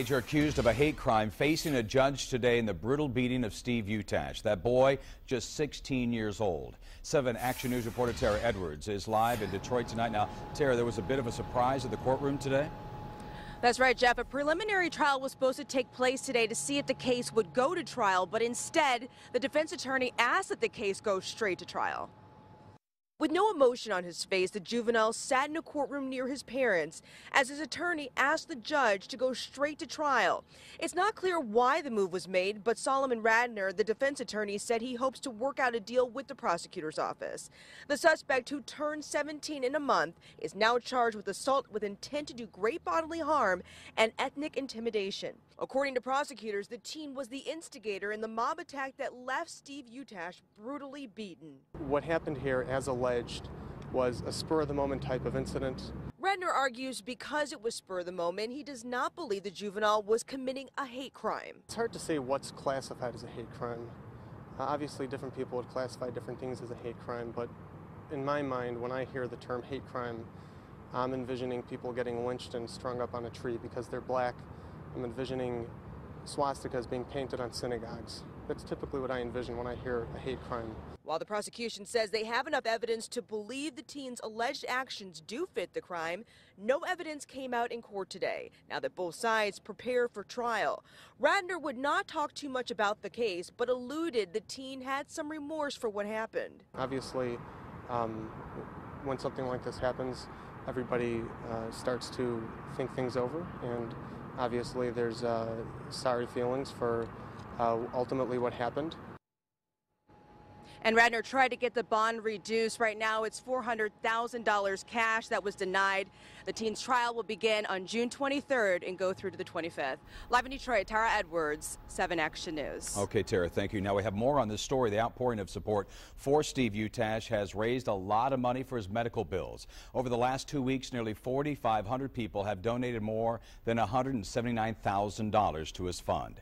Major accused of a hate crime facing a judge today in the brutal beating of Steve Utash. That boy, just 16 years old. 7 Action News reporter Tara Edwards is live in Detroit tonight. Now, Tara, there was a bit of a surprise at the courtroom today. That's right, Jeff. A preliminary trial was supposed to take place today to see if the case would go to trial, but instead, the defense attorney asked that the case go straight to trial. With no emotion on his face, the juvenile sat in a courtroom near his parents as his attorney asked the judge to go straight to trial. It's not clear why the move was made, but Solomon Radner, the defense attorney, said he hopes to work out a deal with the prosecutor's office. The suspect, who turned 17 in a month, is now charged with assault with intent to do great bodily harm and ethnic intimidation. According to prosecutors, the teen was the instigator in the mob attack that left Steve Utash brutally beaten. What happened here, as alleged, was a spur of the moment type of incident. Radner argues because it was spur of the moment, he does not believe the juvenile was committing a hate crime. It's hard to say what's classified as a hate crime. Uh, obviously, different people would classify different things as a hate crime, but in my mind, when I hear the term hate crime, I'm envisioning people getting lynched and strung up on a tree because they're black I'm envisioning swastikas being painted on synagogues. That's typically what I envision when I hear a hate crime. While the prosecution says they have enough evidence to believe the teen's alleged actions do fit the crime, no evidence came out in court today, now that both sides prepare for trial. Radner would not talk too much about the case, but alluded the teen had some remorse for what happened. Obviously, um, when something like this happens, everybody uh, starts to think things over and Obviously, there's uh, sorry feelings for Uh, ultimately what happened. And Radner tried to get the bond reduced. Right now, it's $400,000 cash that was denied. The teen's trial will begin on June 23rd and go through to the 25th. Live in Detroit, Tara Edwards, 7 Action News. Okay, Tara, thank you. Now we have more on this story. The outpouring of support for Steve Utash has raised a lot of money for his medical bills. Over the last two weeks, nearly 4,500 people have donated more than $179,000 to his fund.